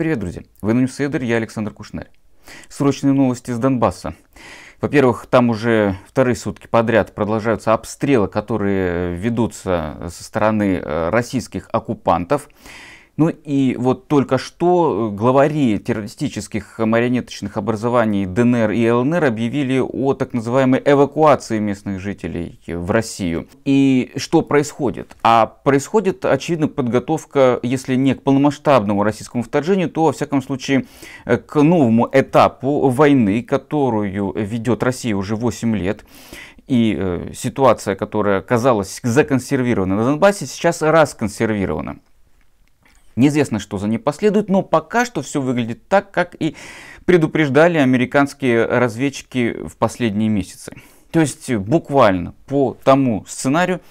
Привет, друзья! Вы на Newsader, я Александр Кушнарь. Срочные новости из Донбасса. Во-первых, там уже вторые сутки подряд продолжаются обстрелы, которые ведутся со стороны э, российских оккупантов. Ну и вот только что главари террористических марионеточных образований ДНР и ЛНР объявили о так называемой эвакуации местных жителей в Россию. И что происходит? А происходит, очевидно, подготовка, если не к полномасштабному российскому вторжению, то, во всяком случае, к новому этапу войны, которую ведет Россия уже 8 лет. И э, ситуация, которая казалась законсервирована на Донбассе, сейчас расконсервирована. Неизвестно, что за ней последует, но пока что все выглядит так, как и предупреждали американские разведчики в последние месяцы. То есть буквально по тому сценарию,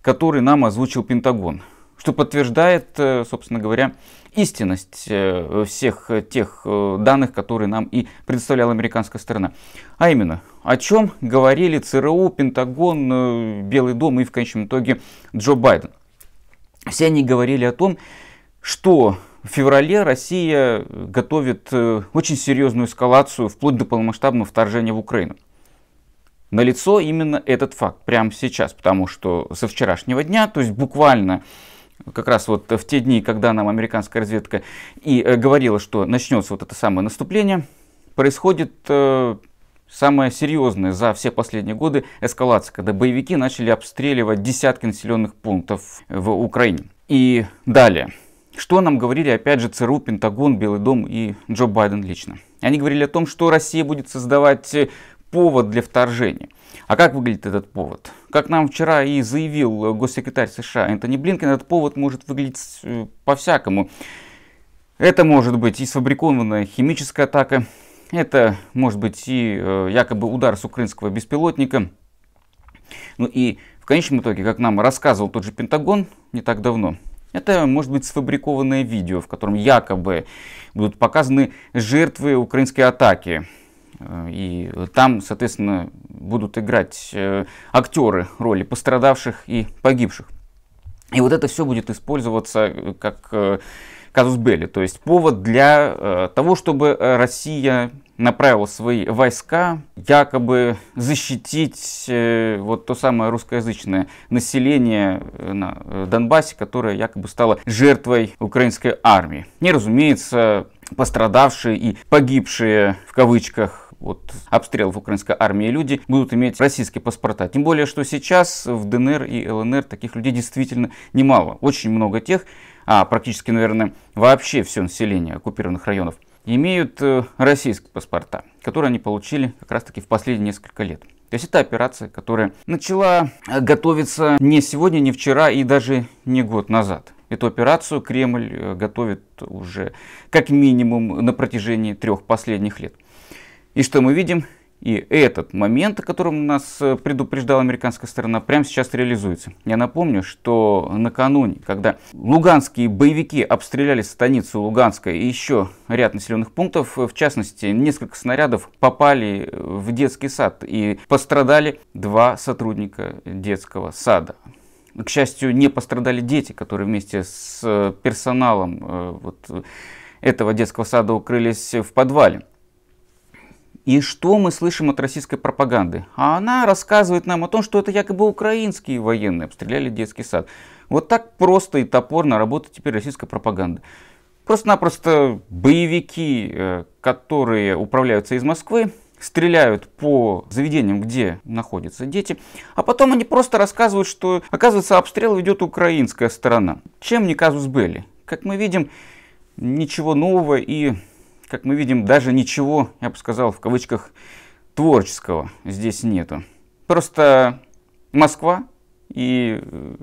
который нам озвучил Пентагон, что подтверждает, э, собственно говоря, истинность э, всех тех э, данных, которые нам и предоставляла американская сторона. А именно, о чем говорили ЦРУ, Пентагон, Белый дом и в конечном итоге Джо Байден. Все они говорили о том, что в феврале Россия готовит э, очень серьезную эскалацию вплоть до полномасштабного вторжения в Украину. Налицо именно этот факт прямо сейчас, потому что со вчерашнего дня, то есть буквально как раз вот в те дни, когда нам американская разведка и э, говорила, что начнется вот это самое наступление, происходит э, самая серьезная за все последние годы эскалация, когда боевики начали обстреливать десятки населенных пунктов в Украине. И далее. Что нам говорили, опять же, ЦРУ, Пентагон, Белый дом и Джо Байден лично? Они говорили о том, что Россия будет создавать э, повод для вторжения. А как выглядит этот повод? Как нам вчера и заявил госсекретарь США Энтони Блинкен, этот повод может выглядеть э, по-всякому. Это может быть и сфабрикованная химическая атака, это может быть и э, якобы удар с украинского беспилотника. Ну и в конечном итоге, как нам рассказывал тот же Пентагон не так давно, это может быть сфабрикованное видео, в котором якобы будут показаны жертвы украинской атаки. Э, и там, соответственно, будут играть э, актеры роли пострадавших и погибших. И вот это все будет использоваться э, как казус белли, то есть повод для того, чтобы Россия направил свои войска, якобы защитить э, вот то самое русскоязычное население э, на э, Донбассе, которое якобы стало жертвой украинской армии. Не, разумеется, пострадавшие и погибшие в кавычках от обстрелов украинской армии люди будут иметь российские паспорта. Тем более, что сейчас в ДНР и ЛНР таких людей действительно немало. Очень много тех, а практически, наверное, вообще все население оккупированных районов имеют э, российские паспорта, которые они получили как раз таки в последние несколько лет. То есть это операция, которая начала э, готовиться не сегодня, не вчера и даже не год назад. Эту операцию Кремль э, готовит уже как минимум на протяжении трех последних лет. И что мы видим? И этот момент, о котором нас э, предупреждала американская сторона, прямо сейчас реализуется. Я напомню, что накануне, когда луганские боевики обстреляли станицу Луганская и еще ряд населенных пунктов, в частности, несколько снарядов попали в детский сад и пострадали два сотрудника детского сада. К счастью, не пострадали дети, которые вместе с персоналом э, вот, этого детского сада укрылись в подвале. И что мы слышим от российской пропаганды? А она рассказывает нам о том, что это якобы украинские военные обстреляли детский сад. Вот так просто и топорно работает теперь российская пропаганда. Просто-напросто боевики, э, которые управляются из Москвы, стреляют по заведениям, где находятся дети, а потом они просто рассказывают, что, оказывается, обстрел ведет украинская сторона. Чем не казус Белли? Как мы видим, ничего нового и как мы видим, даже ничего, я бы сказал, в кавычках, творческого здесь нету. Просто Москва и э,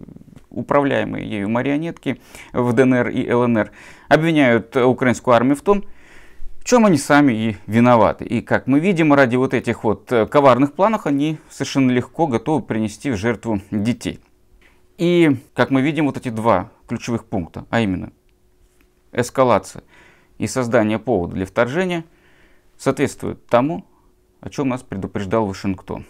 управляемые ею марионетки в ДНР и ЛНР обвиняют украинскую армию в том, в чем они сами и виноваты. И как мы видим, ради вот этих вот э, коварных планов они совершенно легко готовы принести в жертву детей. И, как мы видим, вот эти два ключевых пункта, а именно эскалация – и создание повода для вторжения соответствует тому, о чем нас предупреждал Вашингтон.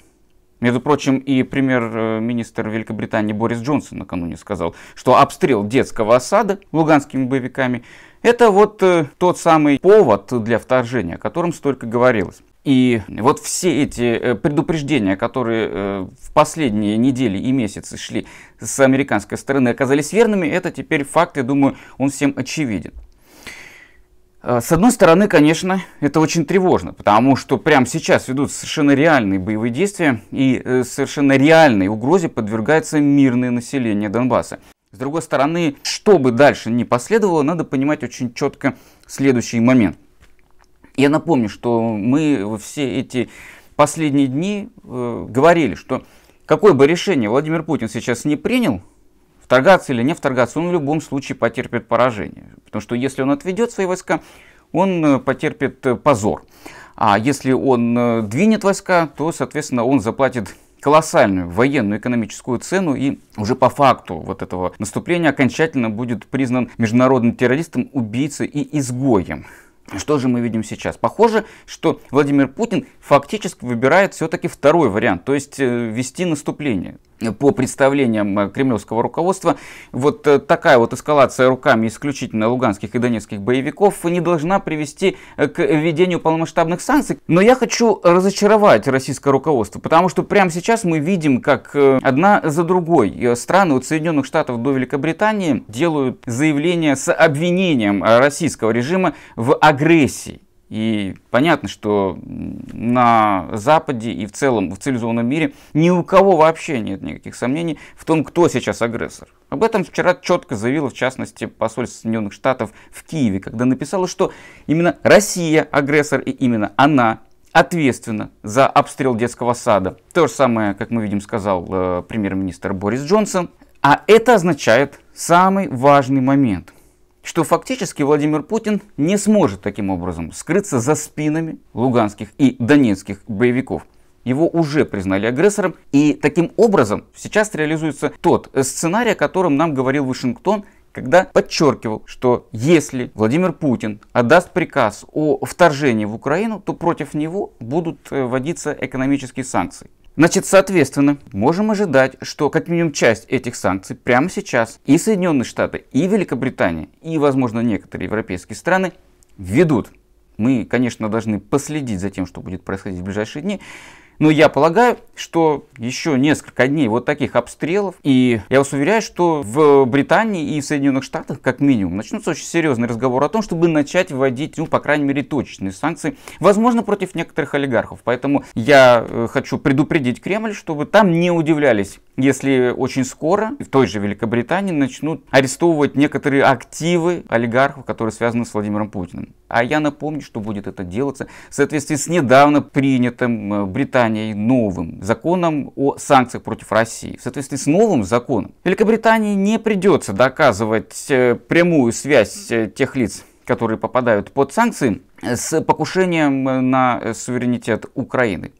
Между прочим, и премьер-министр Великобритании Борис Джонсон накануне сказал, что обстрел детского осада луганскими боевиками – это вот э, тот самый повод для вторжения, о котором столько говорилось. И вот все эти э, предупреждения, которые э, в последние недели и месяцы шли с американской стороны, оказались верными, это теперь факт, я думаю, он всем очевиден. Э, с одной стороны, конечно, это очень тревожно, потому что прямо сейчас ведут совершенно реальные боевые действия и э, совершенно реальной угрозе подвергается мирное население Донбасса. С другой стороны, что бы дальше ни последовало, надо понимать очень четко следующий момент. Я напомню, что мы все эти последние дни э, говорили, что какое бы решение Владимир Путин сейчас не принял, вторгаться или не вторгаться, он в любом случае потерпит поражение. Потому что если он отведет свои войска, он э, потерпит э, позор. А если он э, двинет войска, то, соответственно, он заплатит колоссальную военную экономическую цену и уже по факту вот этого наступления окончательно будет признан международным террористом, убийцей и изгоем. Что же мы видим сейчас? Похоже, что Владимир Путин фактически выбирает все-таки второй вариант, то есть вести наступление по представлениям э, кремлевского руководства, вот э, такая вот эскалация руками исключительно луганских и донецких боевиков не должна привести э, к введению полномасштабных санкций. Но я хочу разочаровать российское руководство, потому что прямо сейчас мы видим, как одна за другой страны от Соединенных Штатов до Великобритании делают заявления с обвинением российского режима в агрессии. И понятно, что на Западе и в целом в цивилизованном мире ни у кого вообще нет никаких сомнений в том, кто сейчас агрессор. Об этом вчера четко заявила, в частности, посольство Соединенных Штатов в Киеве, когда написала, что именно Россия агрессор и именно она ответственна за обстрел детского сада. То же самое, как мы видим, сказал э, премьер-министр Борис Джонсон. А это означает самый важный момент что фактически Владимир Путин не сможет таким образом скрыться за спинами луганских и донецких боевиков. Его уже признали агрессором, и таким образом сейчас реализуется тот сценарий, о котором нам говорил Вашингтон, когда подчеркивал, что если Владимир Путин отдаст приказ о вторжении в Украину, то против него будут э, вводиться экономические санкции. Значит, соответственно, можем ожидать, что как минимум часть этих санкций прямо сейчас и Соединенные Штаты, и Великобритания, и, возможно, некоторые европейские страны введут. Мы, конечно, должны последить за тем, что будет происходить в ближайшие дни. Но я полагаю, что еще несколько дней вот таких обстрелов, и я вас уверяю, что в Британии и в Соединенных Штатах, как минимум, начнутся очень серьезный разговор о том, чтобы начать вводить, ну, по крайней мере, точечные санкции, возможно, против некоторых олигархов. Поэтому я э, хочу предупредить Кремль, чтобы там не удивлялись, если очень скоро в той же Великобритании начнут арестовывать некоторые активы олигархов, которые связаны с Владимиром Путиным. А я напомню, что будет это делаться в соответствии с недавно принятым э, Британией новым законом о санкциях против России. В соответствии с новым законом Великобритании не придется доказывать э, прямую связь э, тех лиц, которые попадают под санкции, с покушением на суверенитет Украины.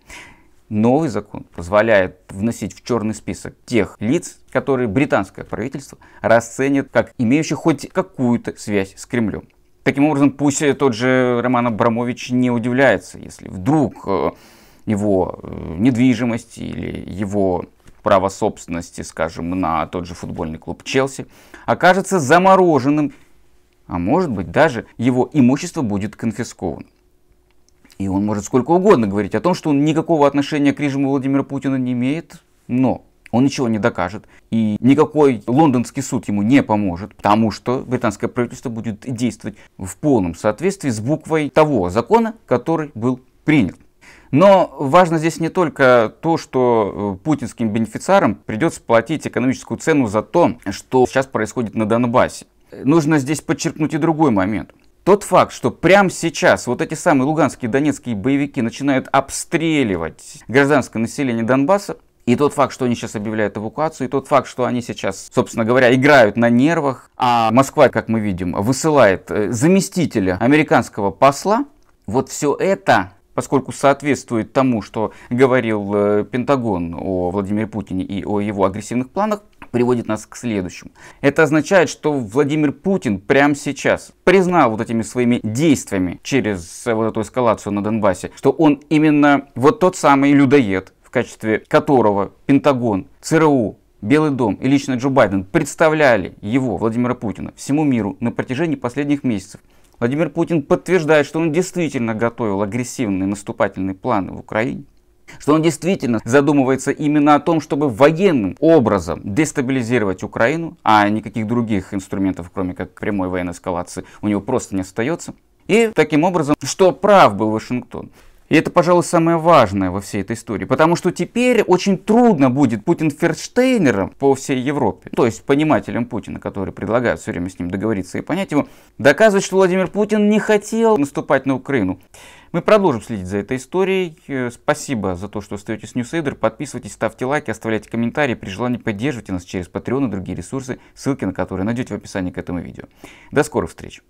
Новый закон позволяет вносить в черный список тех лиц, которые британское правительство расценит как имеющих хоть какую-то связь с Кремлем. Таким образом, пусть тот же Роман Абрамович не удивляется, если вдруг э, его э, недвижимость или его право собственности, скажем, на тот же футбольный клуб Челси, окажется замороженным, а может быть даже его имущество будет конфисковано. И он может сколько угодно говорить о том, что он никакого отношения к режиму Владимира Путина не имеет, но он ничего не докажет. И никакой лондонский суд ему не поможет, потому что британское правительство будет действовать в полном соответствии с буквой того закона, который был принят. Но важно здесь не только то, что э, путинским бенефициарам придется платить экономическую цену за то, что сейчас происходит на Донбассе. Нужно здесь подчеркнуть и другой момент. Тот факт, что прямо сейчас вот эти самые луганские и донецкие боевики начинают обстреливать гражданское население Донбасса, и тот факт, что они сейчас объявляют эвакуацию, и тот факт, что они сейчас, собственно говоря, играют на нервах, а Москва, как мы видим, высылает э, заместителя американского посла, вот все это поскольку соответствует тому, что говорил э, Пентагон о Владимире Путине и о его агрессивных планах, приводит нас к следующему. Это означает, что Владимир Путин прямо сейчас признал вот этими своими действиями через вот эту эскалацию на Донбассе, что он именно вот тот самый людоед, качестве которого Пентагон, ЦРУ, Белый дом и лично Джо Байден представляли его, Владимира Путина, всему миру на протяжении последних месяцев. Владимир Путин подтверждает, что он действительно готовил агрессивные наступательные планы в Украине что он действительно задумывается именно о том, чтобы военным образом дестабилизировать Украину, а никаких других инструментов, кроме как прямой военной эскалации, у него просто не остается. И таким образом, что прав был Вашингтон. И это, пожалуй, самое важное во всей этой истории. Потому что теперь очень трудно будет путинферштейерам по всей Европе, то есть понимателям Путина, которые предлагают все время с ним договориться и понять его, доказывать, что Владимир Путин не хотел наступать на Украину. Мы продолжим следить за этой историей. Э, спасибо за то, что остаетесь с Newsader. Подписывайтесь, ставьте лайки, оставляйте комментарии. При желании поддерживайте нас через Patreon и другие ресурсы, ссылки на которые найдете в описании к этому видео. До скорых встреч!